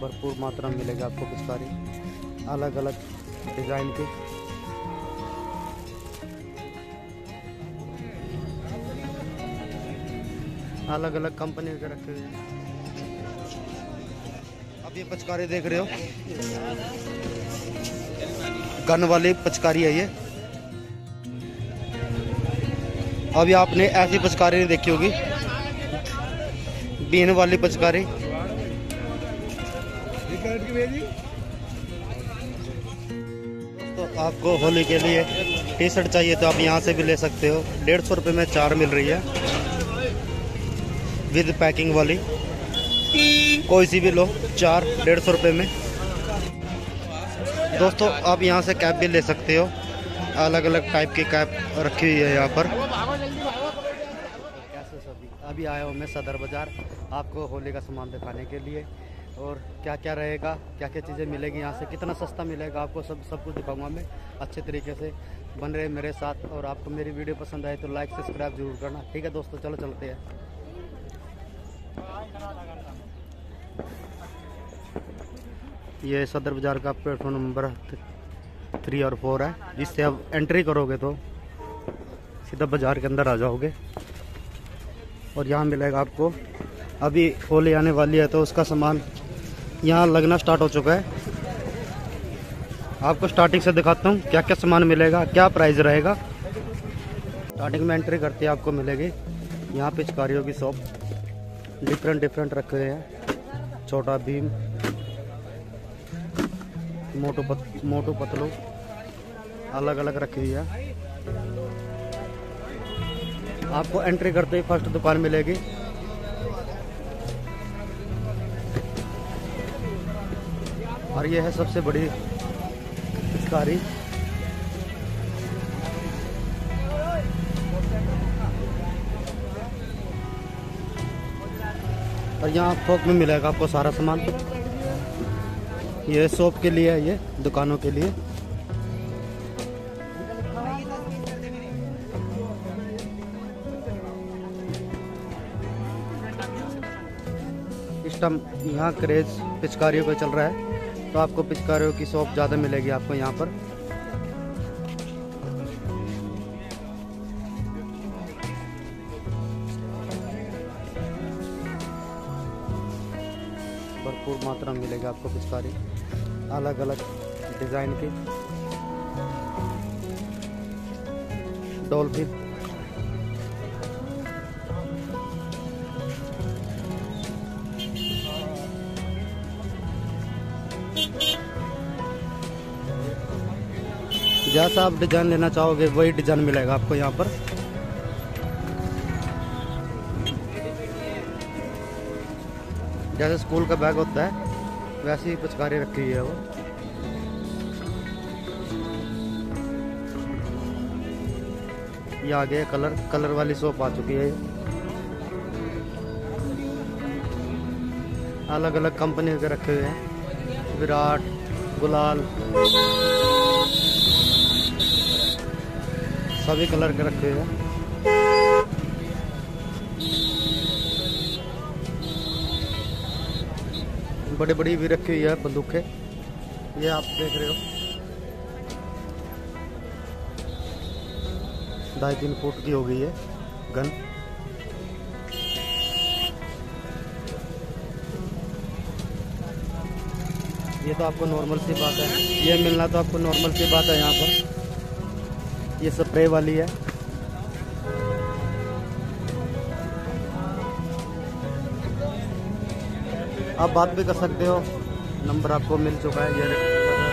भरपूर मात्रा में मिलेगा आपको पिचकारी अलग अलग डिज़ाइन के। अलग अलग कंपनी के रखे हुए हैं। आप ये पचकारी देख रहे हो। गन वाली पचकारी है ये। अभी आपने ऐसी पचकारी नहीं देखी होगी। बीन वाली पचकारी। तो आपको होली के लिए टी शर्ट चाहिए तो आप यहाँ से भी ले सकते हो। डेढ़ सौ रुपये में चार मिल रही है। विद पैकिंग वाली। कोई सी भी लो, चार, डेढ़ सौ रुपये में। दोस्तों, आप यहाँ से कैप भी ले सकते हो। अलग अलग टाइप की कैप रखी हुई है यहाँ पर। तो कैसे सभी? अभी आया हूँ मैं सदर बाज़ार आपको होली का सामान दिखाने के लिए। और क्या क्या रहेगा, क्या क्या चीज़ें मिलेगी यहाँ से, कितना सस्ता मिलेगा आपको सब सब कुछ दिखाऊँगा मैं अच्छे तरीके से। बन रहे मेरे साथ और आपको मेरी वीडियो पसंद आए तो लाइक सब्सक्राइब ज़रूर करना। ठीक है दोस्तों, चलो चलते हैं। ये सदर बाज़ार का प्लेटफॉर्म नंबर थ्री और फोर है। इससे आप एंट्री करोगे तो सीधा बाज़ार के अंदर आ जाओगे। और यहाँ मिलेगा आपको। अभी होली आने वाली है तो उसका सामान यहाँ लगना स्टार्ट हो चुका है। आपको स्टार्टिंग से दिखाता हूँ क्या क्या सामान मिलेगा क्या प्राइस रहेगा। स्टार्टिंग में एंट्री करते हैं आपको मिलेगी। यहाँ पिचकारियों की शॉप डिफरेंट डिफरेंट रखे हुए हैं। छोटा भीम। मोटो पत, मोटो पतलो। अलग अलग रखी हुई है। आपको एंट्री करते ही फ़र्स्ट दुकान मिलेगी। और ये है सबसे बड़ी पिचकारी और यहाँ थोक में मिलेगा आपको सारा सामान। ये शॉप के लिए है, ये दुकानों के लिए। इस टाइम यहाँ क्रेज पिचकारियों पे चल रहा है। तो आपको पिचकारियों की शॉप ज़्यादा मिलेगी आपको यहाँ पर। भरपूर मात्रा में मिलेगी आपको पिचकारी अलग अलग डिज़ाइन की। डॉल्फिन। जैसा आप डिज़ाइन लेना चाहोगे, वही डिज़ाइन मिलेगा आपको यहाँ पर। जैसे स्कूल का बैग होता है, वैसे ही पिचकारी रखी हुई है वो। ये आ गया कलर कलर वाली सोप आ चुकी है। अलग अलग कंपनी के रखे हुए हैं। विराट, गुलाल। सभी कलर के रखे हैं। बड़ी बड़ी भी रखी हुई है बंदूकें। ये आप देख रहे हो। ढाई तीन फुट की हो गई है गन। ये तो आपको नॉर्मल सी बात है। ये मिलना तो आपको नॉर्मल सी बात है यहाँ पर। ये स्प्रे वाली है। आप बात भी कर सकते हो। नंबर आपको मिल चुका है, ये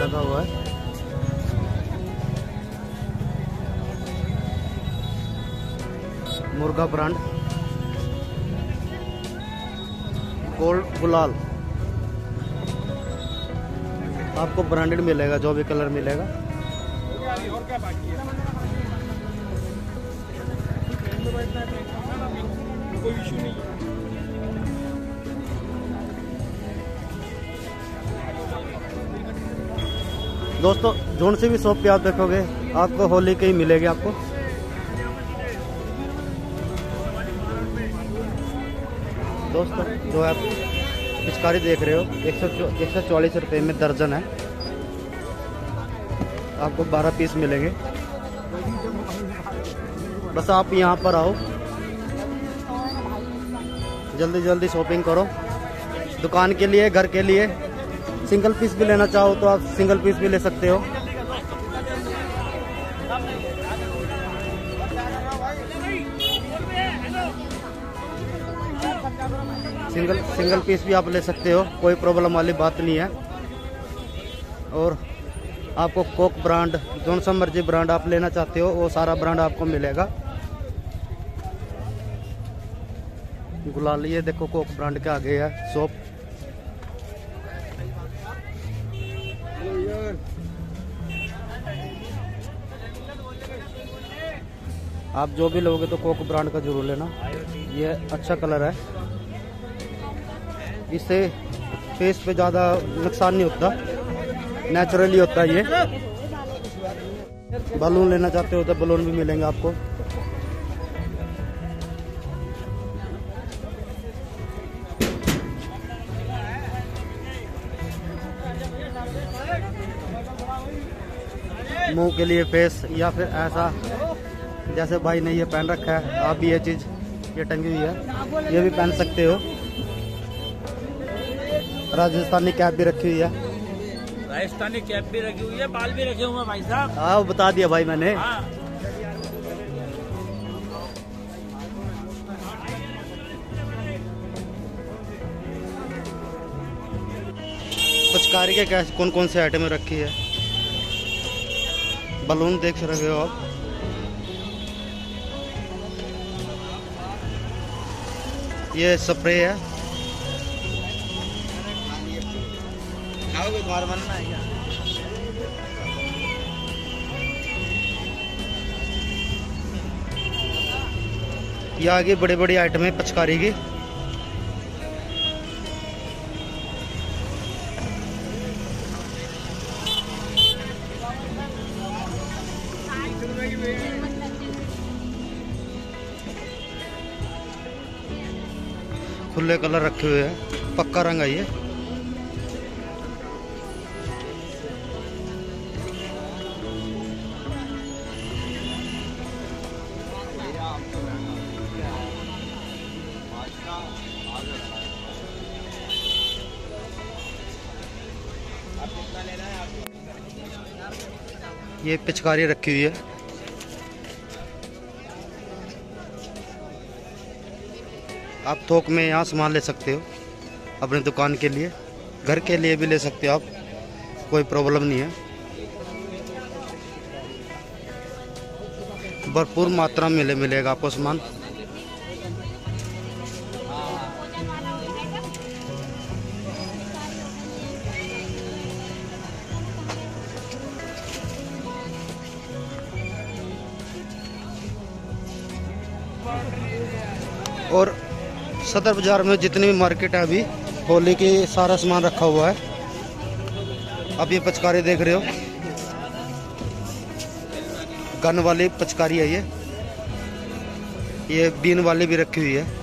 लगा हुआ है। मुर्गा ब्रांड। गोल्ड गुलाल। आपको ब्रांडेड मिलेगा, जो भी कलर मिलेगा। कोई इशू नहीं दोस्तों, जोन से भी शॉप पे आप देखोगे, आपको होली के ही मिलेगी आपको। दोस्तों, जो आप पिचकारी देख रहे हो, एक सौ चौलीस रुपये में दर्जन है। आपको बारह पीस मिलेंगे। बस आप यहाँ पर आओ। जल्दी जल्दी शॉपिंग करो। दुकान के लिए, घर के लिए। सिंगल पीस भी लेना चाहो तो आप सिंगल पीस भी ले सकते हो। सिंगल सिंगल पीस भी आप ले सकते हो। कोई प्रॉब्लम वाली बात नहीं है। और आपको कोक ब्रांड जौन सा मर्ज़ी ब्रांड आप लेना चाहते हो, वो सारा ब्रांड आपको मिलेगा। गुलाल ये देखो कोक ब्रांड के आगे है सोप आप जो भी लोगे तो कोक ब्रांड का ज़रूर लेना। ये अच्छा कलर है। इससे फेस पे ज़्यादा नुकसान नहीं होता। नेचुरली होता है ये। बलून लेना चाहते हो तो बलून भी मिलेंगे आपको। मुँह के लिए फेस या फिर ऐसा, जैसे भाई ने ये पहन रखा है, आप भी ये चीज़, ये टंगी हुई है। ये भी पहन सकते हो। राजस्थानी कैप भी रखी हुई है। राजस्थानी कैप भी रखी हुई है बाल भी रखे हुए हैं भाई साहब। हाँ बता दिया भाई मैंने। हाँ। पिचकारी के कैसे कौन कौन से आइटम रखी है? बलून देख रहे हो आप। ये स्प्रे है। तुम्हारा मन है क्या? ये आगे बड़े बड़े आइटम है पिचकारी की। खुले कलर रखे हुए हैं। पक्का रंग है ये। ये पिचकारी रखी हुई है। आप थोक में यहाँ सामान ले सकते हो, अपने दुकान के लिए। घर के लिए भी ले सकते हो आप, कोई प्रॉब्लम नहीं है। भरपूर मात्रा में मिले मिलेगा आपको सामान। और सदर बाज़ार में जितनी भी मार्केट है अभी, होली की सारा सामान रखा हुआ है। आप ये पचकारी देख रहे हो। गन वाली पचकारी है ये। ये बीन वाली भी रखी हुई है।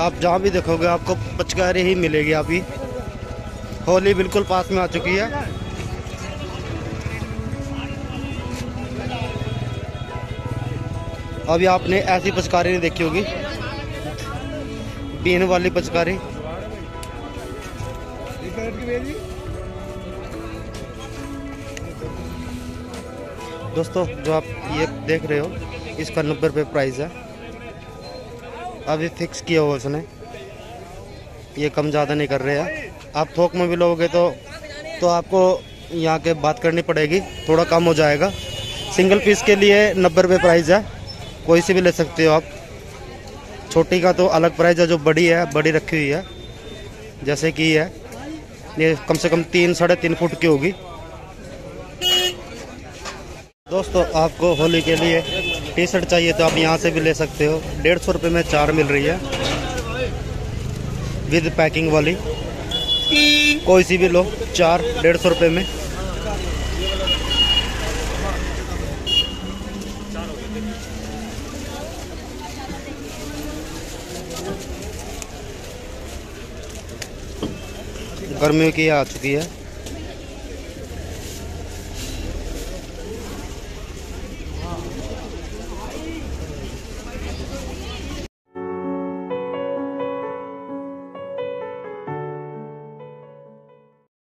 आप जहाँ भी देखोगे आपको पचकारी ही मिलेगी अभी। होली बिल्कुल पास में आ चुकी है। अभी आपने ऐसी पचकारी नहीं देखी होगी। बीन वाली पचकारी। दोस्तों, जो आप ये देख रहे हो, इसका नब्बे रुपये प्राइस है। अभी फिक्स किया हुआ उसने। ये कम ज़्यादा नहीं कर रहे हैं। आप थोक में भी लोगे तो तो आपको यहाँ के बात करनी पड़ेगी। थोड़ा कम हो जाएगा। सिंगल पीस के लिए नब्बे रुपये प्राइस है। कोई सी भी ले सकते हो आप। छोटी का तो अलग प्राइस है, जो बड़ी है, बड़ी रखी हुई है। जैसे कि है, ये कम से कम तीन, साढ़े तीन फुट की होगी। दोस्तों, आपको होली के लिए टी शर्ट चाहिए तो आप यहाँ से भी ले सकते हो। डेढ़ सौ रुपये में चार मिल रही है। विद पैकिंग वाली। कोई सी भी लो, चार, डेढ़ सौ रुपये में। गर्मियों की आ चुकी है।